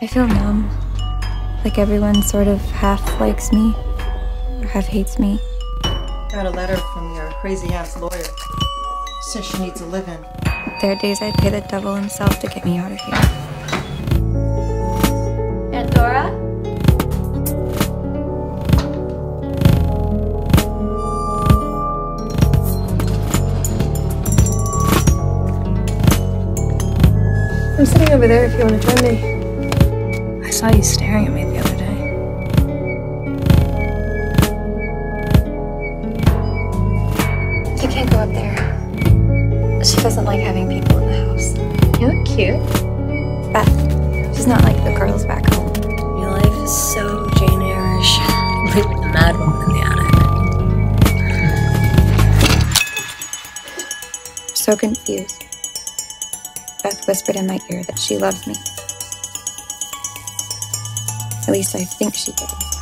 I feel numb. Like everyone sort of half likes me, or half hates me. Got a letter from your crazy ass lawyer. Says she needs a living. There are days I'd pay the devil himself to get me out of here. Aunt Dora? I'm sitting over there if you want to join me. I saw you staring at me the other day. You can't go up there. She doesn't like having people in the house. You look cute. Beth, she's not like the girls back home. Your life is so Jane Eyre-ish. Live with the mad woman in the attic. So confused. Beth whispered in my ear that she loved me. At least I think she did.